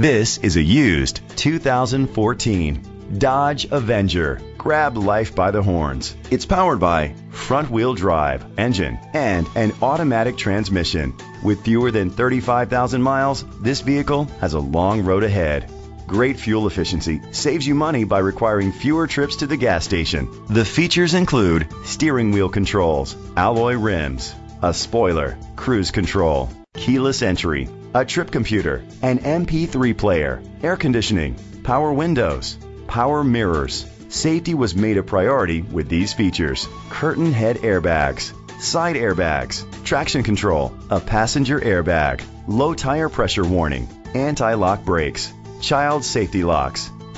This is a used 2014 Dodge Avenger. Grab life by the horns. It's powered by front wheel drive engine and an automatic transmission. With fewer than 35,000 miles, this vehicle has a long road ahead. Great fuel efficiency saves you money by requiring fewer trips to the gas station. The features include steering wheel controls, alloy rims, a spoiler, cruise control, keyless entry, a trip computer, an MP3 player, air conditioning, power windows, power mirrors. Safety was made a priority with these features. Curtain head airbags, side airbags, traction control, a passenger airbag, low tire pressure warning, anti-lock brakes, child safety locks.